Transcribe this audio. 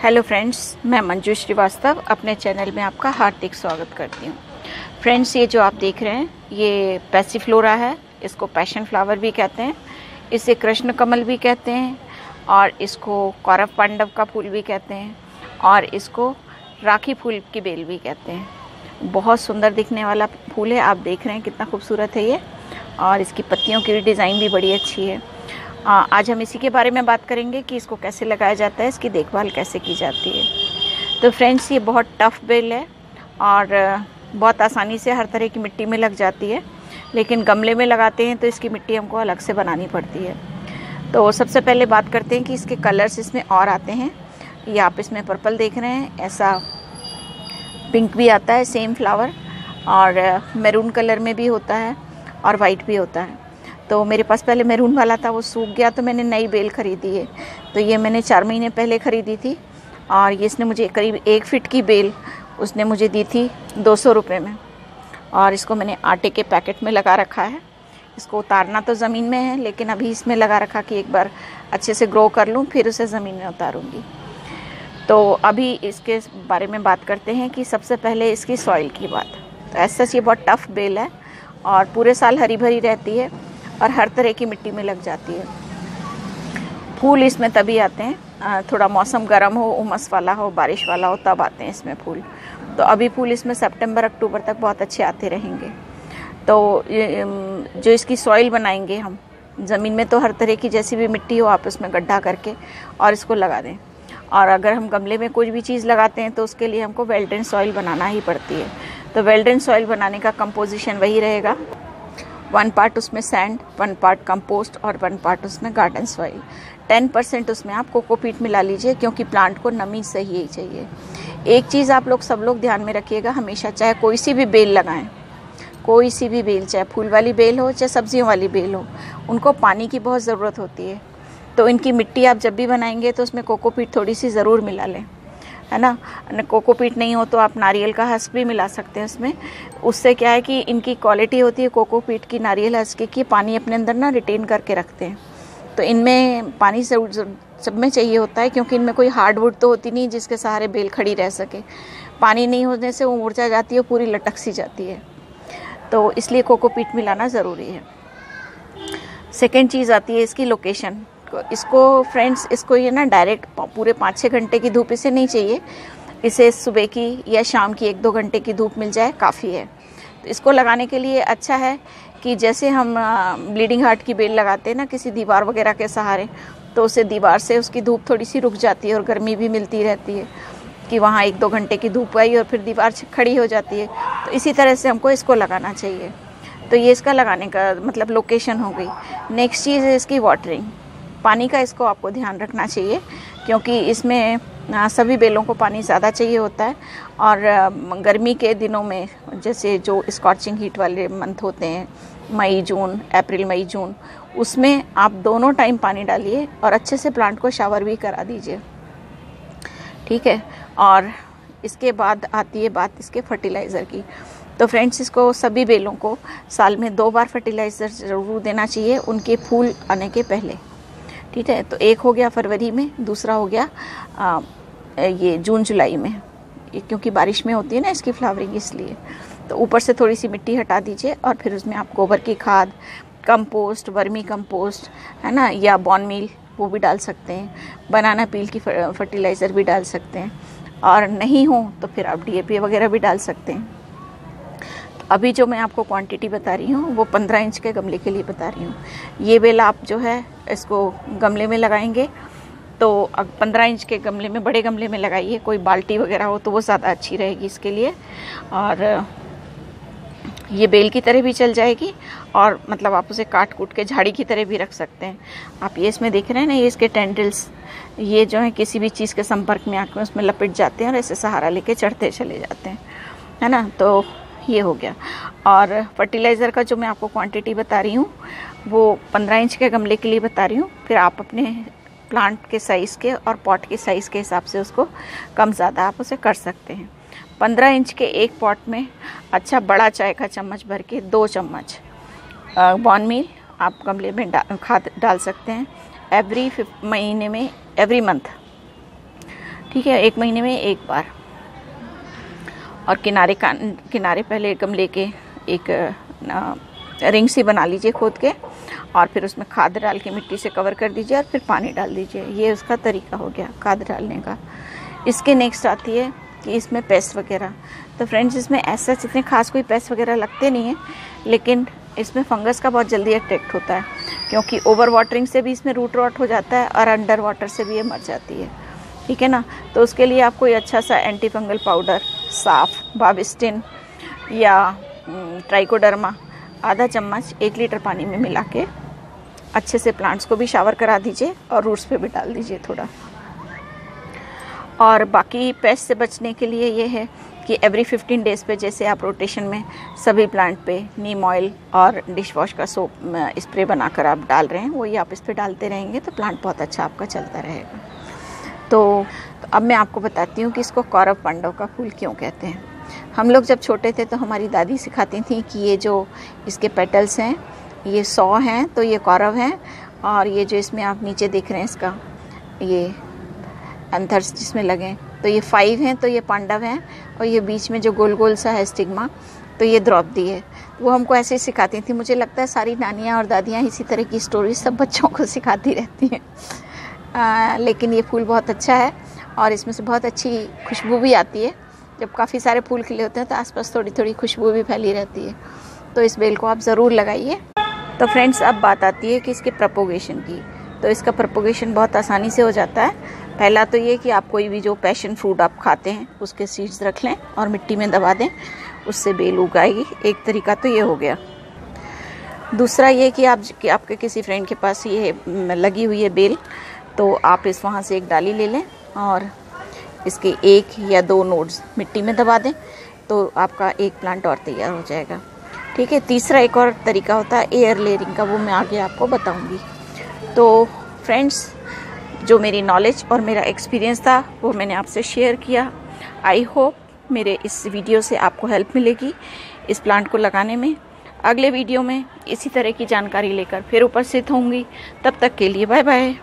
Hello friends मैं मंजू श्रीवास्तव, अपने channel में आपका हार्दिक स्वागत करती हूँ। फ्रेंड्स ये जो आप देख रहे हैं, ये पैसीफ्लोरा है, इसको पैशन फ्लावर भी कहते हैं, इसे कृष्ण कमल भी कहते हैं, और इसको कौरव पांडव का फूल भी कहते हैं, और इसको राखी फूल की बेल भी कहते हैं। बहुत सुंदर दिखने वाला फूल है, आप देख रहे हैं, कितना खूबसूरत है ये, और इसकी पत्तियों की डिज़ाइन भी बड़ी अच्छी है। आज हम इसी के बारे में बात करेंगे कि इसको कैसे लगाया जाता है, इसकी देखभाल कैसे की जाती है। तो फ्रेंड्स ये बहुत टफ़ बेल है और बहुत आसानी से हर तरह की मिट्टी में लग जाती है। लेकिन गमले में लगाते हैं तो इसकी मिट्टी हमको अलग से बनानी पड़ती है। तो सबसे पहले बात करते हैं कि इसके कलर्स इसमें और आते हैं। ये आप इसमें पर्पल देख रहे हैं, ऐसा पिंक भी आता है सेम फ्लावर और मैरून कलर में भी होता है और वाइट भी होता है। तो मेरे पास पहले मैरून वाला था, वो सूख गया तो मैंने नई बेल ख़रीदी है। तो ये मैंने चार महीने पहले ख़रीदी थी और ये इसने मुझे करीब एक फिट की बेल उसने मुझे दी थी दो सौ रुपये में। और इसको मैंने आटे के पैकेट में लगा रखा है। इसको उतारना तो ज़मीन में है, लेकिन अभी इसमें लगा रखा कि एक बार अच्छे से ग्रो कर लूँ, फिर उसे ज़मीन में उतारूँगी। तो अभी इसके बारे में बात करते हैं कि सबसे पहले इसकी सॉइल की बात। तो ऐसा ये बहुत टफ़ बेल है और पूरे साल हरी भरी रहती है। और हर तरह की मिट्टी में लग जाती है। फूल इसमें तभी आते हैं थोड़ा मौसम गर्म हो, उमस वाला हो, बारिश वाला हो, तब आते हैं इसमें फूल। तो अभी फूल इसमें सितंबर, अक्टूबर तक बहुत अच्छे आते रहेंगे। तो जो इसकी सॉइल बनाएँगे हम, ज़मीन में तो हर तरह की जैसी भी मिट्टी हो, आप उसमें गड्ढा करके और इसको लगा दें। और अगर हम गमले में कोई भी चीज़ लगाते हैं तो उसके लिए हमको वेल्डेन सॉइल बनाना ही पड़ती है। तो वेल्डेन सॉइल बनाने का कंपोजिशन वही रहेगा। वन पार्ट उसमें सैंड वन पार्ट कंपोस्ट और वन पार्ट उसमें गार्डन सॉइल टेन परसेंट उसमें आप कोकोपीट मिला लीजिए क्योंकि प्लांट को नमी सही ही चाहिए. एक चीज़ आप लोग सब लोग ध्यान में रखिएगा हमेशा, चाहे कोई सी भी बेल लगाएँ, कोई सी भी बेल, चाहे फूल वाली बेल हो, चाहे सब्जियों वाली बेल हो, उनको पानी की बहुत ज़रूरत होती है. तो इनकी मिट्टी आप जब भी बनाएँगे तो उसमें कोकोपीट थोड़ी सी ज़रूर मिला लें. है ना? कोकोपीट नहीं हो तो आप नारियल का हस्क भी मिला सकते हैं उसमें। उससे क्या है कि इनकी क्वालिटी होती है कोकोपीट की, नारियल हस्क की पानी अपने अंदर ना रिटेन करके रखते हैं। तो इनमें पानी से सब में चाहिए होता है, क्योंकि इनमें कोई हार्डवुड तो होती नहीं जिसके सहारे बेल खड़ी रह सके। पानी नहीं होने से वो मुरझा जाती है पूरी लटक सी जाती है। तो इसलिए कोकोपीट मिलाना ज़रूरी है। सेकेंड चीज़ आती है इसकी लोकेशन इसको फ्रेंड्स इसको ये ना डायरेक्ट पूरे पाँच छः घंटे की धूप इसे नहीं चाहिए। इसे सुबह की या शाम की एक दो घंटे की धूप मिल जाए, काफ़ी है। तो इसको लगाने के लिए अच्छा है कि जैसे हम ब्लीडिंग हार्ट की बेल लगाते हैं ना, किसी दीवार वगैरह के सहारे तो उसे दीवार से उसकी धूप थोड़ी सी रुक जाती है और गर्मी भी मिलती रहती है कि वहाँ एक दो घंटे की धूप आई और फिर दीवार खड़ी हो जाती है। तो इसी तरह से हमको इसको लगाना चाहिए। तो ये इसका लगाने का मतलब लोकेशन हो गई। नेक्स्ट चीज़ है इसकी वाटरिंग पानी का इसको आपको ध्यान रखना चाहिए, क्योंकि इसमें सभी बेलों को पानी ज़्यादा चाहिए होता है। और गर्मी के दिनों में जैसे जो स्कॉचिंग हीट वाले मंथ होते हैं, मई, जून, अप्रैल, मई, जून, उसमें आप दोनों टाइम पानी डालिए और अच्छे से प्लांट को शावर भी करा दीजिए। ठीक है? और इसके बाद आती है बात इसके फर्टिलाइज़र की। तो फ्रेंड्स इसको सभी बेलों को साल में दो बार फर्टिलाइज़र ज़रूर देना चाहिए, उनके फूल आने के पहले। ठीक है तो एक हो गया फरवरी में दूसरा हो गया आ, ये जून जुलाई में। क्योंकि बारिश में होती है ना इसकी फ्लावरिंग इसलिए। तो ऊपर से थोड़ी सी मिट्टी हटा दीजिए और फिर उसमें आप गोबर की खाद कंपोस्ट वर्मी कंपोस्ट है ना या बॉन मील वो भी डाल सकते हैं। बनाना पील की फर्टिलाइज़र भी डाल सकते हैं। और नहीं हो तो फिर आप डीएपी वगैरह भी डाल सकते हैं। अभी जो मैं आपको क्वांटिटी बता रही हूँ वो पंद्रह इंच के गमले के लिए बता रही हूँ। ये बेल आप जो है इसको गमले में लगाएँगे। तो अब पंद्रह इंच के गमले में, बड़े गमले में लगाइए। कोई बाल्टी वगैरह हो तो वो ज़्यादा अच्छी रहेगी इसके लिए। और ये बेल की तरह भी चल जाएगी और मतलब आप उसे काट कूट के झाड़ी की तरह भी रख सकते हैं। आप ये इसमें देख रहे हैं ना, ये इसके टेंडल्स, ये जो है किसी भी चीज़ के संपर्क में आकर उसमें लपेट जाते हैं और ऐसे सहारा लेके चढ़ते चले जाते हैं। है ना? तो ये हो गया। और फर्टिलाइज़र का जो मैं आपको क्वांटिटी बता रही हूँ वो पंद्रह इंच के गमले के लिए बता रही हूँ। फिर आप अपने प्लांट के साइज़ के और पॉट के साइज़ के हिसाब से उसको कम ज़्यादा आप उसे कर सकते हैं। पंद्रह इंच के एक पॉट में अच्छा बड़ा चाय का चम्मच भर के दो चम्मच बॉन मील आप गमले में डा, खाद डाल सकते हैं। एवरी महीने में एवरी मंथ ठीक है एक महीने में एक बार। और किनारे का, किनारे पहले गमले के एक रिंग सी बना लीजिए खोद के और फिर उसमें खाद डाल के मिट्टी से कवर कर दीजिए और फिर पानी डाल दीजिए। ये उसका तरीका हो गया खाद डालने का। इसके नेक्स्ट आती है कि इसमें पेस्ट वगैरह। तो फ्रेंड्स इसमें ऐसा इतने खास कोई पेस्ट वगैरह लगते नहीं हैं, लेकिन इसमें फंगस का बहुत जल्दी अट्रैक्ट होता है, क्योंकि ओवर वाटरिंग से भी इसमें रूट रॉट हो जाता है और अंडर वाटर से भी ये मर जाती है। ठीक है ना? तो उसके लिए आप कोई अच्छा सा एंटी फंगल पाउडर साफ़ बाबिस्टिन या ट्राइकोडर्मा, आधा चम्मच एक लीटर पानी में मिला के अच्छे से प्लांट्स को भी शावर करा दीजिए और रूट्स पे भी डाल दीजिए थोड़ा। और बाकी पेस्ट से बचने के लिए ये है कि एवरी 15 डेज़ पे जैसे आप रोटेशन में सभी प्लांट पे नीम ऑयल और डिश वॉश का सोप स्प्रे बनाकर आप डाल रहे हैं, वही आप इस पर डालते रहेंगे तो प्लांट बहुत अच्छा आपका चलता रहेगा। तो, अब मैं आपको बताती हूँ कि इसको कौरव पांडव का फूल क्यों कहते हैं। हम लोग जब छोटे थे तो हमारी दादी सिखाती थी कि ये जो इसके पेटल्स हैं ये सौ हैं तो ये कौरव हैं और ये जो इसमें आप नीचे देख रहे हैं इसका ये अंथर्स जिसमें लगे तो ये फाइव हैं तो ये पांडव हैं और ये बीच में जो गोल गोल सा है स्टिग्मा तो ये द्रौपदी है। वो हमको ऐसे ही सिखाती थी। मुझे लगता है सारी नानियाँ और दादियाँ इसी तरह की स्टोरी सब बच्चों को सिखाती रहती हैं। लेकिन ये फूल बहुत अच्छा है और इसमें से बहुत अच्छी खुशबू भी आती है। जब काफ़ी सारे फूल खिले होते हैं तो आसपास थोड़ी थोड़ी खुशबू भी फैली रहती है। तो इस बेल को आप ज़रूर लगाइए। तो फ्रेंड्स, अब बात आती है कि इसके प्रपोगेशन की। तो इसका प्रपोगेशन बहुत आसानी से हो जाता है। पहला तो ये कि आप कोई भी जो पैशन फ्रूट आप खाते हैं, उसके सीड्स रख लें और मिट्टी में दबा दें, उससे बेल उगाएगी एक तरीका तो ये हो गया। दूसरा ये कि आप, कि आपके किसी फ्रेंड के पास ये लगी हुई है बेल तो आप इस वहाँ से एक डाली ले लें और इसके एक या दो नोड्स मिट्टी में दबा दें तो आपका एक प्लांट और तैयार हो जाएगा। ठीक है, तीसरा एक और तरीका होता है, एयर लेयरिंग का, वो मैं आगे आपको बताऊँगी। तो फ्रेंड्स, जो मेरी नॉलेज और मेरा एक्सपीरियंस था, वो मैंने आपसे शेयर किया। आई होप मेरे इस वीडियो से आपको हेल्प मिलेगी इस प्लांट को लगाने में। अगले वीडियो में इसी तरह की जानकारी लेकर फिर उपस्थित होंगी। तब तक के लिए बाय बाय